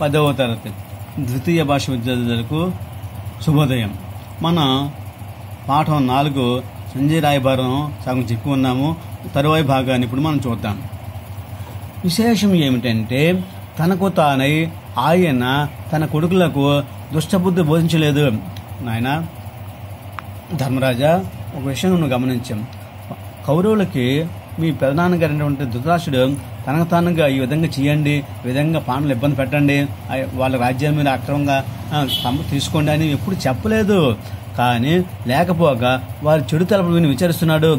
పదవ తరగతి. ద్వితీయ భాష విద్యార్థులకు శుభోదయం. మన పాఠం నాలుగు సంజయ్ రాయబారం సగం చెప్పుకున్నాము తరువాయి భాగాన్ని ఇప్పుడు మనం చూద్దాం. విశేషం ఏమిటంటే తనకు తానై ఆయన తన కొడుకులకు దుష్టబుద్ధి బోధించలేదు. నాయన ధర్మరాజా ఒక విషయం నువ్వు గమనించాం. కౌరవులకి మీ ప్రధానగారు అయినటువంటి ధృతరాష్ట్రుడు తనకు తానుగా ఈ విధంగా చేయండి ఈ విధంగా పాండవులు ఇబ్బంది పెట్టండి వాళ్ళ రాజ్యాల మీద అక్రమంగా తీసుకోండి అని ఎప్పుడు చెప్పలేదు. కానీ లేకపోగా వారి చెడు తలపులు విని విచారిస్తున్నాడు.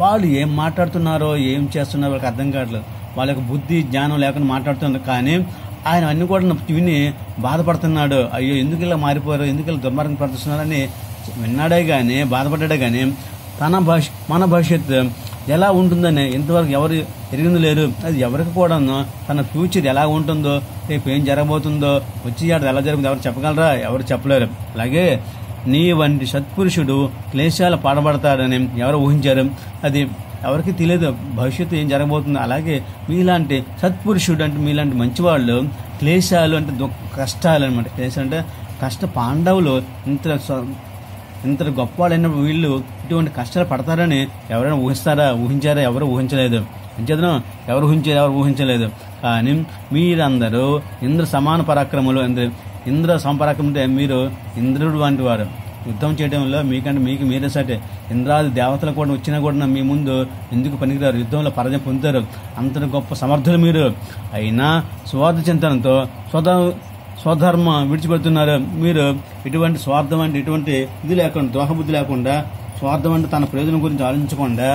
వాళ్ళు ఏం మాట్లాడుతున్నారో ఏం చేస్తున్నారో వాళ్ళకి అర్థం కావట్లేదు. వాళ్ళకి బుద్ధి జ్ఞానం లేకుండా మాట్లాడుతున్నారు. కానీ ఆయన అన్ని కూడా విని బాధపడుతున్నాడు. అయ్యో ఎందుకు ఇలా మారిపోయారు? ఎందుకు ఇలా దుర్మార్గం ప్రవర్తిస్తున్నారని విన్నాడే కానీ బాధపడ్డాడే కానీ తన భవిష్య మన భవిష్యత్తు ఎలా ఉంటుందని ఇంతవరకు ఎవరు ఎరిగింది లేరు. అది ఎవరికి కూడా తన ఫ్యూచర్ ఎలా ఉంటుందో రేపు ఏం జరగబోతుందో వచ్చి ఆడ ఎలా జరుగుతుంది ఎవరు చెప్పగలరా? ఎవరు చెప్పలేరు. అలాగే నీ వంటి సత్పురుషుడు క్లేశాలు పాడబడతాడని ఎవరు ఊహించారు. అది ఎవరికి తెలియదు భవిష్యత్తు ఏం జరగబోతుందో. అలాగే మీలాంటి సత్పురుషుడు అంటే మీలాంటి మంచివాళ్ళు క్లేశాలు అంటే దుఃఖ కష్టాలు అనమాట క్లేశాలు అంటే కష్ట పాండవులు ఇంత ఇంత గొప్ప వాళ్ళైన వీళ్ళు ఇటువంటి కష్టాలు పడతారని ఎవరైనా ఊహిస్తారా? ఊహించారా? ఎవరు ఊహించలేదు. అంచేతను ఎవరు ఊహించారు? ఎవరు ఊహించలేదు. కానీ మీరందరూ ఇంద్ర సమాన పరాక్రములు ఇంద్ర ఇంద్ర సమపరాక్రమం అంటే మీరు ఇంద్రుడు వంటి వారు. యుద్ధం చేయడంలో మీకంటే మీకు మీరే సటే. ఇంద్రాది దేవతలు కూడా వచ్చినా కూడా మీ ముందు ఎందుకు పనికిరారు? యుద్ధంలో పరాజయం పొందుతారు. అంతటి గొప్ప సమర్థులు మీరు. అయినా స్వార్థ చింతనతో స్వధ స్వధర్మం విడిచిపెడుతున్నారు. మీరు ఇటువంటి స్వార్థం అంటే ఇటువంటి ఇది లేకుండా దోహబుద్ధి లేకుండా స్వార్థం అంటే తన ప్రయోజనం గురించి ఆలోచించకుండా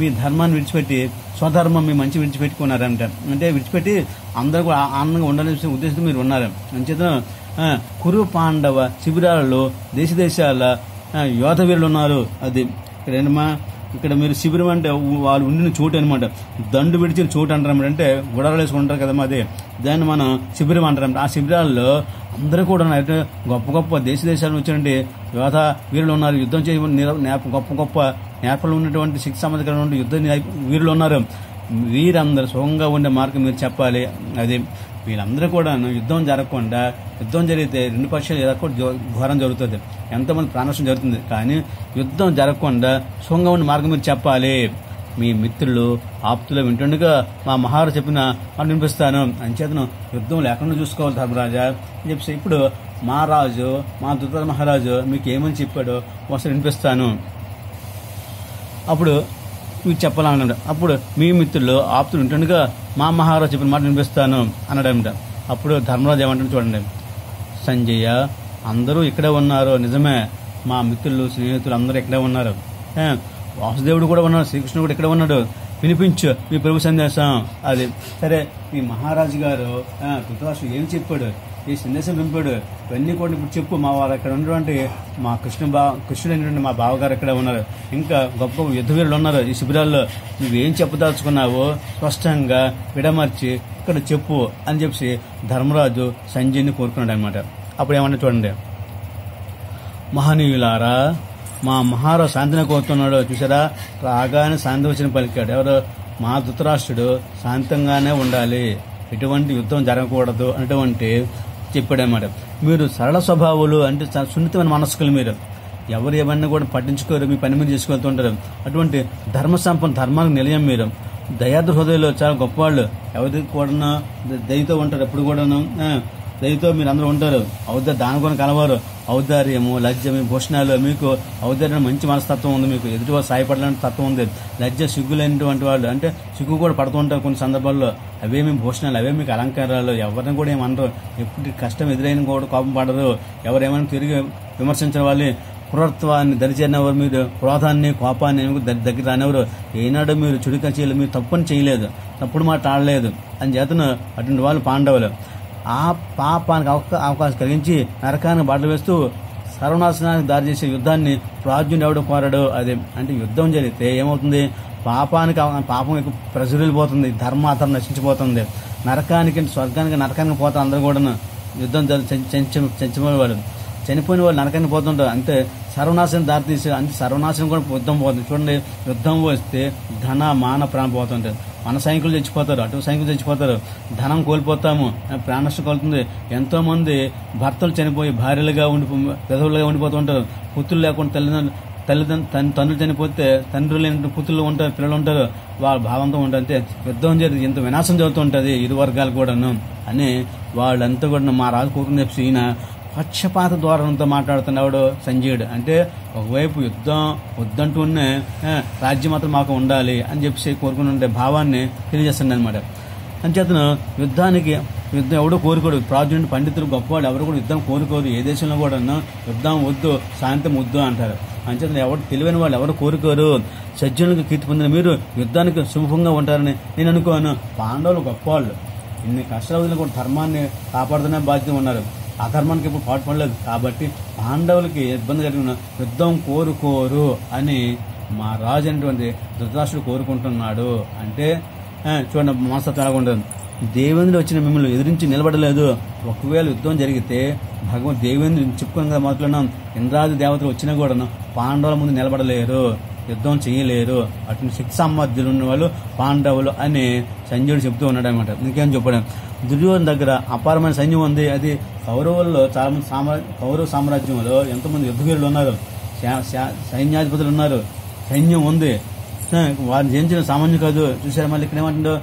మీ ధర్మాన్ని విడిచిపెట్టి స్వధర్మం మీ మంచి విడిచిపెట్టుకున్నారంట. అంటే విడిచిపెట్టి అందరూ కూడా ఆనందంగా ఉండాలనే ఉద్దేశంతో మీరు ఉన్నారు. అంచేత కురు పాండవ శిబిరాలలో దేశ దేశాల యోధ వీరులు ఉన్నారు. అది ఇక్కడ ఇక్కడ మీరు శిబిరం అంటే వాళ్ళు ఉండిన చోటు అనమాట దండు విడిచిన చోటు అంటారు అంటే గుడారాలు వేసుకుంటారు కదమ్మా అదే. దాన్ని మనం శిబిరం అంటారు ఆ శిబిరాల్లో అందరూ కూడా అంటే గొప్ప గొప్ప దేశ దేశాల నుంచి నుండి యోధ వీరులు ఉన్నారు. యుద్ధం చేయ నేప- గొప్ప గొప్ప నేపలు ఉన్నటువంటి శిక్ష సంబంధించినటువంటి యుద్ధ వీరులు ఉన్నారు. వీరందరూ సుఖంగా ఉండే మార్గం మీరు చెప్పాలి. అది వీళ్ళందరూ కూడా యుద్ధం జరగకుండా యుద్ధం జరిగితే రెండు పక్షాలు ఏదో జో- ఘోరం జరుగుతుంది. ఎంతమంది ప్రాణనష్టం జరుగుతుంది. కానీ యుద్ధం జరగకుండా సుఖంగా ఉన్న మార్గం మీరు చెప్పాలి. మీ మిత్రులు ఆప్తులు వింటుండగా మా మహారాజు చెప్పిన మాట వినిపిస్తాను. అంచేతను యుద్ధం లేకుండా చూసుకోవాలి ధర్మరాజా. అని చెప్పేసి ఇప్పుడు మా రాజు మా దుర్గ మహారాజు మీకు ఏమని చెప్పాడో ఒకసారి వినిపిస్తాను. అప్పుడు నువ్వు చెప్పాలన్నాడు. అప్పుడు మీ మిత్రులు ఆప్తులు ఉంటుండగా మా మహారాజు చెప్పిన మాట వినిపిస్తాను అన్నాడంట. అప్పుడు ధర్మరాజు ఏమంటాడు చూడండి. సంజయ అందరూ ఇక్కడే ఉన్నారు. నిజమే మా మిత్రులు స్నేహితులు అందరూ ఇక్కడే ఉన్నారు. వాసుదేవుడు కూడా ఉన్నాడు శ్రీకృష్ణుడు కూడా ఇక్కడే ఉన్నాడు. వినిపించు మీ ప్రభు సందేశం. అది సరే మీ మహారాజు గారు ఆ, ఏం చెప్పాడు? ఈ సందేశం పంపాడు ఇవన్నీ కూడా ఇప్పుడు చెప్పు మా వారు అక్కడ ఉన్నటువంటి మా కృష్ణ బా కృష్ణుడు మా బావగారు ఇక్కడ ఉన్నారు. ఇంకా గొప్ప యుద్ధవీరులు ఉన్నారు ఈ శిబిరాల్లో. నువ్వేం చెప్పదలుచుకున్నావో స్పష్టంగా విడమర్చి ఇక్కడ చెప్పు అని చెప్పి ధర్మరాజు సంజయ్ని కోరుకున్నాడు అనమాట అప్పుడు ఏమన్నా చూడండి. మహనీయులారా మా మహారాజు శాంతిని కోరుతున్నాడు. చూసారా? రాగానే శాంతి వచ్చిన పలికాడు. ఎవరు? మా ధృతరాష్ట్రుడు శాంతంగానే ఉండాలి. ఎటువంటి యుద్ధం జరగకూడదు అటువంటి చెప్పాడనమాట మీరు సరళ స్వభావాలు అంటే సున్నితమైన మనస్కులు మీరు. ఎవరు ఏమన్నా కూడా పట్టించుకోరు మీ పని మీరు చేసుకెళ్తుంటారు అటువంటి ధర్మ సంపన్న ధర్మానికి నిలయం మీరు. దయాద్ర హృదయంలో చాలా గొప్పవాళ్ళు. ఎవరికి కూడా దయతో ఉంటారు ఎప్పుడు కూడాను. దయతో మీరు అందరూ ఉంటారు. అవుద్ద దాని కూడా కలవారు. ఔదార్యము లజ్జము భూషణాలు మీకు ఔదార్యం మంచి మనస్తత్వం ఉంది. మీకు ఎదుటి వాళ్ళు సాయపడాలని తత్వం ఉంది. లజ్జ సిగ్గులైనటువంటి వాళ్ళు అంటే సిగ్గు కూడా పడుతూ ఉంటారు కొన్ని సందర్భాల్లో. అవే మీ భూషణాలు అవే మీకు అలంకారాలు. ఎవరిని కూడా ఏమనరు. ఎప్పుడు కష్టం ఎదురైన కూడా కోపం పడరు. ఎవరేమైనా తిరిగి విమర్శించిన వాళ్ళు క్రూరత్వాన్ని దరిచేరినవారు మీరు. క్రోధాన్ని కోపాన్ని దగ్గర రానివారు. ఏనాడు మీరు చుడిక చేయలేదు. మీరు తప్పని చేయలేదు. తప్పుడు మాట ఆడలేదు అని చేతను అటువంటి వాళ్ళు పాండవులు. ఆ పాపానికి అవకా- అవకాశం కలిగించి నరకానికి బాటలు వేస్తూ సర్వనాశనానికి దారి చేసే యుద్ధాన్ని ప్రాజ్ఞుడు ఎవడు కోరాడు? అది అంటే యుద్ధం జరిగితే ఏమవుతుంది? పాపానికి పాపం ఎక్కువ ప్రజరిల్లిపోతుంది ధర్మాధర్మ నశించిపోతుంది. నరకానికి స్వర్గానికి నరకానికి పోతారు అందరూ కూడా యుద్ధం జరి- చనిపోయిన వాళ్ళు నరకానికి పోతుంటారు. అంతే సర్వనాశనం దారితీసే అంతే సర్వనాశనం కూడా యుద్ధం పోతుంది. చూడండి యుద్ధం వస్తే ధన మాన ప్రాణం పోతుంటారు మన సైనికులు చచ్చిపోతారు అటు సైనికులు చచ్చిపోతారు. ధనం కోల్పోతాము ప్రాణనష్టం కలుగుతుంది ఎంతో మంది భర్తలు చనిపోయి భార్యలుగా ఉండి విధవులుగా ఉండిపోతుంటారు పుత్రులు లేకుండా తల్లిదండ్రులు తల్లిదండ్రులు తండ్రులు చనిపోతే తండ్రులు లేని పుత్రులు ఉంటారు పిల్లలు ఉంటారు. వాళ్ళ భావంతో ఉంటుంది అంతే యుద్ధం జరిగింది ఇంత వినాశం జరుగుతుంటుంది ఇరు వర్గాలు కూడాను అని వాళ్ళంతా కూడా మా రాజు కోరుకుని చెప్పి ఈయన పక్షపాత ధోరణంతో మాట్లాడుతున్నాడు సంజయుడు. అంటే ఒకవైపు యుద్ధం వద్దంటూనే రాజ్యం మాత్రం మాకు ఉండాలి అని చెప్పి కోరుకుని ఉండే భావాన్ని తెలియజేస్తుంది అనమాట అంచేతను యుద్ధానికి యుద్ధం ఎవడో కోరుకోడు. ప్రాజెక్ట్ పండితులు గొప్పవాడు ఎవరు కూడా యుద్ధం కోరుకోరు. ఏ దేశంలో కూడా యుద్ధం వద్దు శాంతం వద్దు అంటారు. అంచేతను ఎవరు తెలివైన వాళ్ళు ఎవరు కోరుకోరు. సజ్జనులకు కీర్తి పొందిన మీరు యుద్ధానికి సుముఖంగా ఉంటారని నేను అనుకోను. పాండవులు గొప్పవాళ్ళు. ఇన్ని కష్టాలు కూడా ధర్మాన్ని కాపాడుతున్న బాధ్యత ఉన్నారు. అధర్మానికి ఎప్పుడు పాటుపడలేదు కాబట్టి పాండవులకి ఇబ్బంది కలిగిన యుద్ధం కోరుకోరు అని మా రాజు అనేటువంటి ధృతరాష్ట్రుడు కోరుకుంటున్నాడు. అంటే చూడండి మనస్తత్వం ఎలా ఉండదు. దేవేంద్రుడు వచ్చిన మిమ్మల్ని ఎదిరించి నిలబడలేదు. ఒకవేళ యుద్ధం జరిగితే భగవద్ దేవేంద్రుడు చెప్పుకున్న కదా మాట్లాడినాం ఇంద్రాది దేవతలు వచ్చినా కూడా పాండవుల ముందు నిలబడలేరు. యుద్ధం చేయలేరు. అటు శక్తి సామర్థ్యులు ఉన్న వాళ్ళు పాండవులు అని సంజయుడు చెప్తూ ఉన్నాడు అనమాట ఇంకేం చెప్పడం దుర్యోధన దగ్గర అపారమైన సైన్యం ఉంది. అది కౌరవుల్లో చాలా మంది సామ్రా కౌరవ సామ్రాజ్యంలో ఎంతమంది యుద్ధవీరులు ఉన్నారు? శా- సైన్యాధిపతులు ఉన్నారు. సైన్యం ఉంది. వారిని జయించిన సామాన్యం కాదు. చూసారా మళ్ళీ ఇక్కడ ఏమంటుండో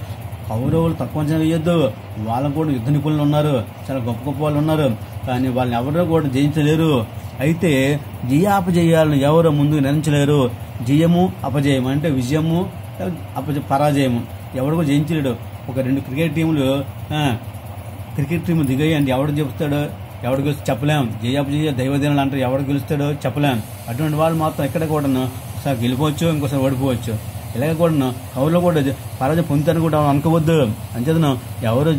కౌరవులు తక్కువ అంచనా వేయొద్దు. వాళ్ళకు కూడా యుద్ధ నిపుణులు ఉన్నారు. చాలా గొప్ప గొప్ప వాళ్ళు ఉన్నారు. కానీ వాళ్ళని ఎవరో కూడా జయించలేరు. అయితే జయాపజయాలను ఎవరు ముందు నిర్ణయించలేరు జయము అపజయము అంటే విజయము అపజ పరాజయము. ఎవడు కూడా జయించలేడు. ఒక రెండు క్రికెట్ టీములు క్రికెట్ టీం దిగయ్యండి ఎవడు చెప్తాడు? ఎవడు గెలిచి చెప్పలేం. జయాపజయ దైవదినాలు అంటారు. ఎవడు గెలుస్తాడో చెప్పలేం. అటువంటి వాళ్ళు మాత్రం ఎక్కడ కూడాను ఒకసారి గెలిపోవచ్చు ఇంకోసారి ఓడిపోవచ్చు. ఇలాగ కూడాను కవులు కూడా పరాజయం పొందుతారని కూడా అనుకోవద్దు. అంచేతను ఎవరు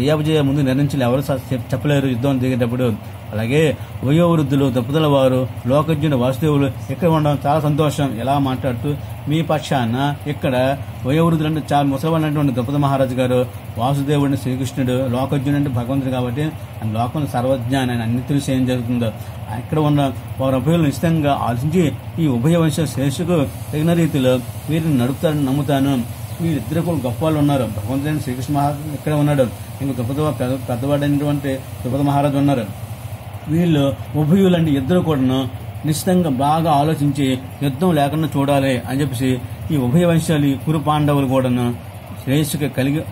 జయాపజయ ముందు నిర్ణయించలే ఎవరు స- చెప్పలేరు యుద్ధం దిగేటప్పుడు. అలాగే వయోవృద్ధులు దప్పుదల వారు లోకజ్ఞుడు వాసుదేవులు ఇక్కడ ఉండడం చాలా సంతోషం. ఎలా మాట్లాడుతూ మీ పక్షాన ఇక్కడ వయోవృద్ధులు అంటే చాలా ముసలివాళ్ళు అనేటువంటి ద్రౌపద మహారాజు గారు. వాసుదేవుడిని శ్రీకృష్ణుడు లోకజ్ఞుడు అంటే భగవంతుడు కాబట్టి ఆయన లోకం సర్వజ్ఞ ఆయన అన్ని తెలిసి ఏం జరుగుతుందో. ఇక్కడ ఉన్న వారి ఉభయులు నిశ్చితంగా ఆలోచించి ఈ ఉభయ వంశ శ్రేష్ఠకు తగిన రీతిలో వీరిని నడుపుతారని నమ్ముతాను. వీరిద్దరు కూడా గొప్ప వాళ్ళు ఉన్నారు. భగవంతుడైన శ్రీకృష్ణ మహారాజు ఇక్కడ ఉన్నాడు. ఇంకో ద్రౌపద పెద్ద- పెద్దవాడైనటువంటి ద్రౌపద మహారాజు ఉన్నారు. వీళ్ళు ఉభయులండి ఇద్దరు కూడాను నిశ్చితంగా బాగా ఆలోచించి యుద్ధం లేకుండా చూడాలి అని చెప్పేసి ఈ ఉభయ వంశాలు కురు పాండవులు కూడాను శ్రేయస్సుకి కలిగి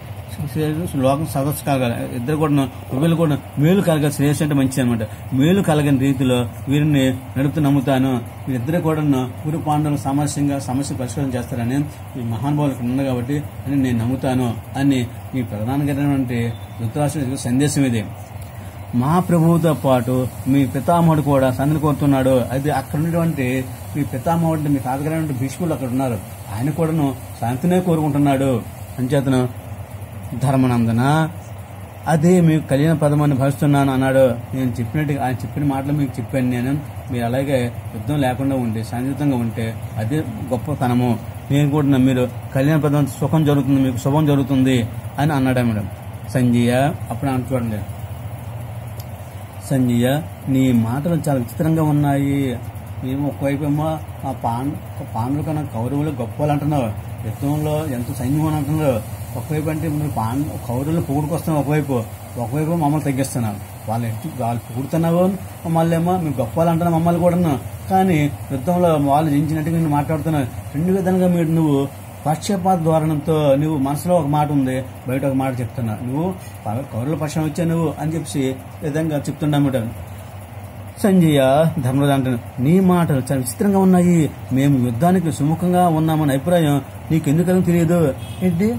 లోకం సదస్సు కలగాలి. ఇద్దరు కూడా ఉభయలు కూడా మేలు కలగాలి. శ్రేయస్సు అంటే మంచిది అనమాట మేలు కలగని రీతిలో వీరిని నడుపుతూ నమ్ముతాను. వీరిద్దరు కూడా కురు పాండవులు సమస్యంగా సమస్య పరిష్కారం చేస్తారని ఈ మహానుభావులు ఇక్కడ కాబట్టి అని నేను నమ్ముతాను అని ఈ ప్రధానమైనటువంటి ధృతరాష్ట్రుడి సందేశం ఇది. మా ప్రభువుతో పాటు మీ పితామహుడు కూడా సంధిని కోరుతున్నాడు. అది అక్కడ ఉన్నటువంటి మీ పితామహుడు మీ తాతగారైన భీష్ముడు అక్కడ ఉన్నారు. ఆయన కూడాను శాంతినే కోరుకుంటున్నాడు. అంచేతను ధర్మనందన అదే మీకు కళ్యాణ పదమని భావిస్తున్నాను అన్నాడు. నేను చెప్పినట్టు ఆయన చెప్పిన మాటలు మీకు చెప్పాను నేను. మీరు అలాగే యుద్ధం లేకుండా ఉంటే శాంతియుతంగా ఉంటే అదే గొప్పతనము. నేను కూడా మీరు కళ్యాణ పదం సుఖం జరుగుతుంది మీకు శుభం జరుగుతుంది అని అన్నాడు మేడం? సంజయ అప్పుడు ఆయన చూడండి. సంజయ్య నీ మాటలు చాలా విచిత్రంగా ఉన్నాయి. మేము ఒకవైపు ఏమో ఆ పాన్ పాండవుల కన్నా కౌరవులు గొప్పలు అంటున్నావు యుద్ధంలో ఎంత సైన్యం అని అంటున్నారు. ఒకవైపు అంటే నువ్వు పాండ కౌరవులు పొగుడుకొస్తున్నావు ఒకవైపు. ఒకవైపు మమ్మల్ని తగ్గిస్తున్నాను వాళ్ళు ఎటు వాళ్ళు పొగుడుతున్నావు మమ్మల్ని ఏమో మేము గొప్పలు అంటున్నావు మమ్మల్ని కూడా కానీ యుద్ధంలో వాళ్ళు జయించినట్టుగా నేను మాట్లాడుతున్నావు రెండు విధంగా మీరు నువ్వు పశ్చాపాత ధోరణంతో నువ్వు మనసులో ఒక మాట ఉంది బయట ఒక మాట చెప్తున్నా. నువ్వు కౌరుల పక్షం వచ్చా నువ్వు అని చెప్పి ఈ విధంగా చెప్తున్నామట సంజయ ధర్మరాజు అంటాను నీ మాటలు చాలా విచిత్రంగా ఉన్నాయి. మేము యుద్ధానికి సుముఖంగా ఉన్నామన్న అభిప్రాయం నీకెందుకని తెలియదు. ఏంటి?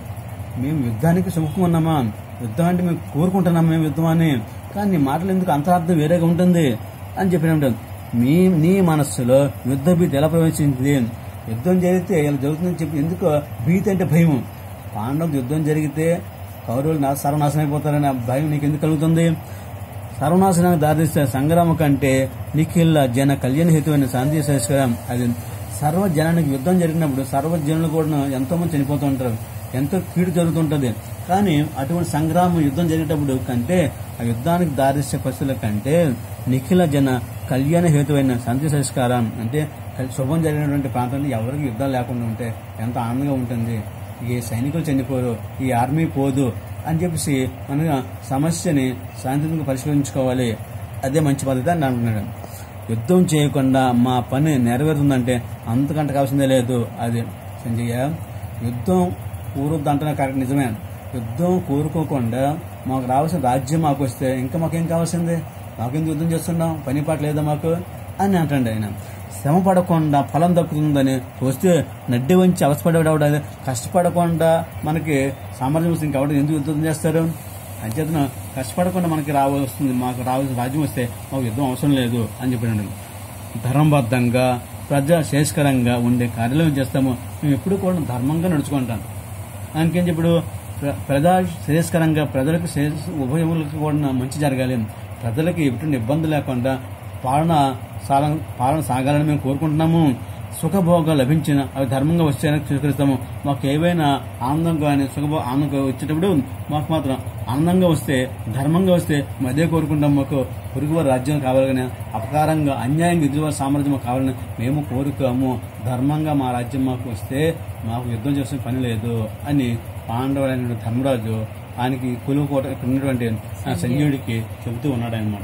మేము యుద్ధానికి సుముఖంగా ఉన్నామా? యుద్ధం అంటే మేము కోరుకుంటున్నాం మేము యుద్ధం అని. కానీ నీ మాటలు ఎందుకు అంతరార్థం వేరేగా ఉంటుంది? అని చెప్పిన మీ నీ మనస్సులో యుద్ధ భీతి ఎలా ప్రవేశించింది? యుద్ధం జరిగితే ఇలా జరుగుతుందని చెప్పి ఎందుకు భీతి అంటే భయం పాండవులకు యుద్ధం జరిగితే కౌరవులు నా సర్వనాశనం అయిపోతారనే భయం నీకు ఎందుకు కలుగుతుంది సర్వనాశనానికి దారితీస్తే సంగ్రామం కంటే నిఖిల్ జన కళ్యాణ హేతువైన శాంతి సంస్కారం అది సర్వ జనానికి యుద్ధం జరిగినప్పుడు సర్వజనులు కూడా ఎంతో మంది చనిపోతూ ఉంటారు. ఎంతో కీడు జరుగుతుంటది. కానీ అటువంటి సంగ్రామం యుద్ధం జరిగేటప్పుడు కంటే ఆ యుద్ధానికి దారిస్తే పరిస్థితుల కంటే నిఖిల జన కళ్యాణ హేతువైన శాంతి సంస్కారం అంటే శుభం జరిగినటువంటి ప్రాంతాన్ని ఎవరికి యుద్ధాలు లేకుండా ఉంటే ఎంత ఆనందంగా ఉంటుంది. ఈ సైనికులు చనిపోరు ఈ ఆర్మీ పోదు అని చెప్పేసి మన సమస్యని శాంతిగా పరిష్కరించుకోవాలి. అదే మంచి పద్ధతి అని అంటున్నాడు. యుద్ధం చేయకుండా మా పని నెరవేరుతుందంటే అంతకంటే కావాల్సిందే లేదు. అది సంజయ్య యుద్ధం కూరొద్దు అంటున్నా కరెక్ట్ నిజమే. యుద్ధం కోరుకోకుండా మాకు రావాల్సిన రాజ్యం మాకు వస్తే ఇంకా మాకేం కావాల్సింది? మాకెందుకు యుద్ధం చేస్తున్నాం? పని పాట లేదా మాకు? అని అంటాడు ఆయన. శ్రమ పడకుండా ఫలం దక్కుతుందని వస్తే నడ్డి వంచి అవసపడేవాడు కష్టపడకుండా మనకి సామర్థ్యం వస్తుంది కాబట్టి ఎందుకు యుద్ధం చేస్తారు? అంచేతన కష్టపడకుండా మనకి రావాల్సింది మాకు రావాల్సిన రాజ్యం వస్తే మాకు యుద్ధం అవసరం లేదు అని చెప్పినాడు. ధర్మబద్ధంగా ప్రజా శ్రేష్కరంగా ఉండే కార్యాలయం చేస్తాము. మేము ఎప్పుడు కూడా ధర్మంగా నడుచుకుంటాం. దానికేం ఇప్పుడు ప్ర- ప్రజా శ్రేయస్కరంగా ప్రజలకు శ్రేయస్ ఉభయములకు కూడా మంచి జరగాలి. ప్రజలకి ఎటువంటి ఇబ్బంది లేకుండా పాలన పాలన సాగాలని మేము కోరుకుంటున్నాము. సుఖభోగాలు లభించిన అవి ధర్మంగా వచ్చాయని స్వీకరిస్తాము. మాకు ఏవైనా ఆనందం కానీ సుఖభో ఆనందం వచ్చేటప్పుడు మాకు మాత్రం ఆనందంగా వస్తే ధర్మంగా వస్తే మేము అదే కోరుకుంటాం మాకు పొరుగువారి రాజ్యం కావాలని అపకారంగా అన్యాయంగా ఎదురువారి సామ్రాజ్యం కావాలని మేము కోరుకోము. ధర్మంగా మా రాజ్యం మాకు వస్తే మాకు యుద్ధం చేసిన పని లేదు అని పాండవులైన ధర్మరాజు ఆయనకి కొలువు కోట ఇక్కడ ఉన్నటువంటి సంజయుడికి చెబుతూ ఉన్నాడు అనమాట